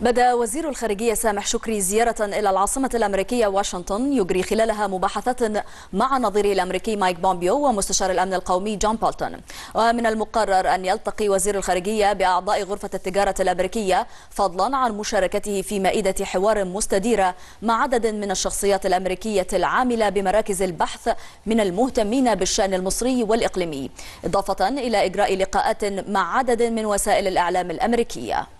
بدأ وزير الخارجية سامح شكري زيارة إلى العاصمة الأمريكية واشنطن يجري خلالها مباحثات مع نظيره الأمريكي مايك بومبيو ومستشار الأمن القومي جون بولتون. ومن المقرر أن يلتقي وزير الخارجية بأعضاء غرفة التجارة الأمريكية فضلا عن مشاركته في مائدة حوار مستديرة مع عدد من الشخصيات الأمريكية العاملة بمراكز البحث من المهتمين بالشأن المصري والإقليمي إضافة إلى إجراء لقاءات مع عدد من وسائل الإعلام الأمريكية.